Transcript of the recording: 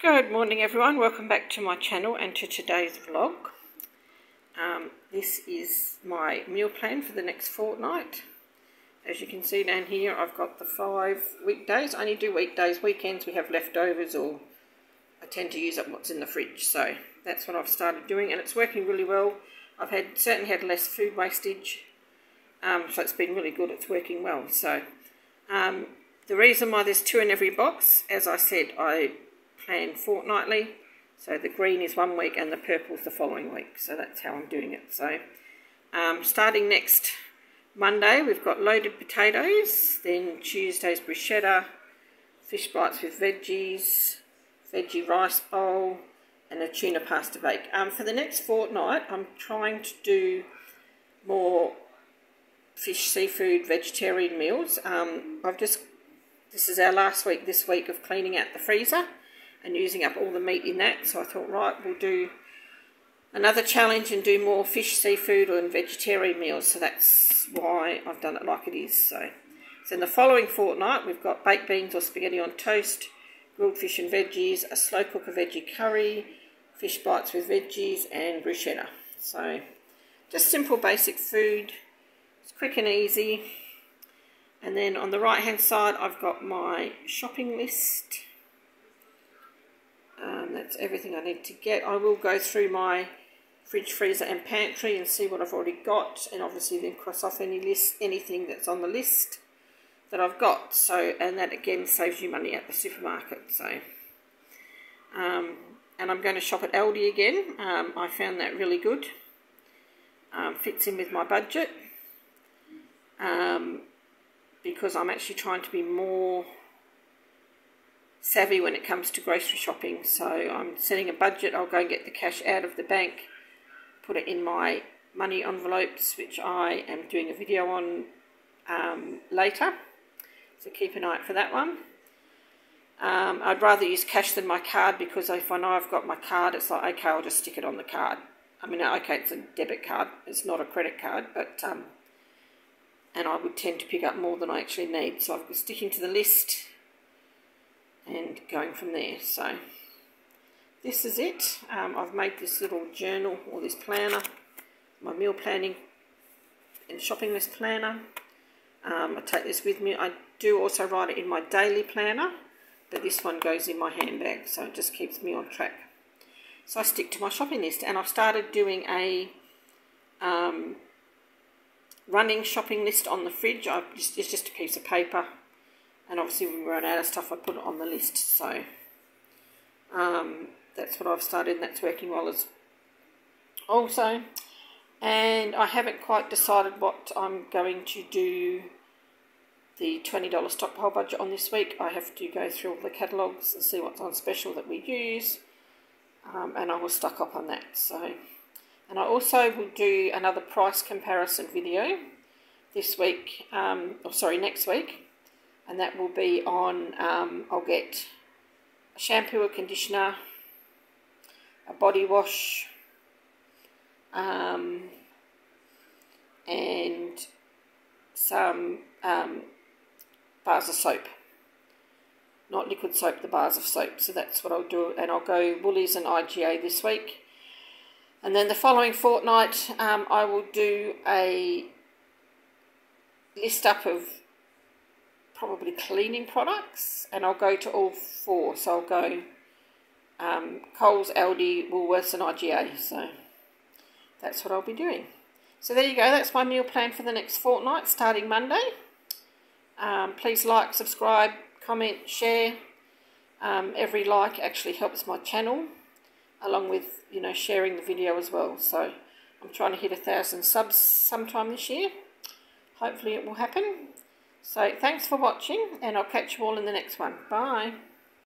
Good morning everyone, welcome back to my channel and to today's vlog. Um, this is my meal plan for the next fortnight. As you can see down here I've got the five weekdays. I only do weekdays, weekends we have leftovers or I tend to use up what's in the fridge. So that's what I've started doing and it's working really well. I've had certainly had less food wastage um, so it's been really good, it's working well. So um, the reason why there's two in every box, as I said, I plan fortnightly. So the green is one week and the purple is the following week. So that's how I'm doing it. So um, starting next Monday, we've got loaded potatoes. Then Tuesday's bruschetta, fish bites with veggies, veggie rice bowl, and a tuna pasta bake. Um, for the next fortnight, I'm trying to do more fish, seafood, vegetarian meals. Um, I've just, this is our last week this week of cleaning out the freezer and using up all the meat in that. So I thought, right, we'll do another challenge and do more fish, seafood and vegetarian meals. So that's why I've done it like it is. So, so in the following fortnight, we've got baked beans or spaghetti on toast, grilled fish and veggies, a slow cooker veggie curry, fish bites with veggies and bruschetta. So just simple basic food It's quick and easy. And then on the right hand side I've got my shopping list. Um, that's everything I need to get. I will go through my fridge, freezer and pantry and see what I've already got and obviously then cross off any list, anything that's on the list that I've got. So, and that again saves you money at the supermarket. So, um, and I'm going to shop at Aldi again. Um, I found that really good. Um, fits in with my budget um, because I'm actually trying to be more savvy when it comes to grocery shopping. So I'm setting a budget. I'll go and get the cash out of the bank, put it in my money envelopes, which I am doing a video on um, later. So keep an eye out for that one. Um, I'd rather use cash than my card because if I know I've got my card, it's like, okay, I'll just stick it on the card. I mean, okay, it's a debit card. It's not a credit card, but um, and I would tend to pick up more than I actually need. So I'm sticking to the list and going from there. So this is it. Um, I've made this little journal or this planner, my meal planning and shopping list planner. Um, I take this with me. I do also write it in my daily planner, but this one goes in my handbag, so it just keeps me on track. So I stick to my shopping list, and I've started doing a um, running shopping list on the fridge. I just, it's just a piece of paper. And obviously when we run out of stuff, I put it on the list. So um, that's what I've started and that's working well as also. And I haven't quite decided what I'm going to do the $20 stockpile budget on this week. I have to go through all the catalogues and see what's on special that we use. Um, and I will stock up on that. So and I also will do another price comparison video this week, um, or sorry, next week. And that will be on, um, I'll get a shampoo, a conditioner, a body wash, um, and some um, bars of soap. Not liquid soap, the bars of soap. So that's what I'll do. And I'll go Woolies and IGA this week. And then the following fortnight, um, I will do a list up of probably cleaning products, and I'll go to all four. So I'll go um, Coles, Aldi, Woolworths, and IGA. So that's what I'll be doing. So there you go. That's my meal plan for the next fortnight, starting Monday. Um, please like, subscribe, comment, share. Um, every like actually helps my channel along with, you know, sharing the video as well. So I'm trying to hit a thousand subs sometime this year. Hopefully it will happen. So thanks for watching and I'll catch you all in the next one. Bye.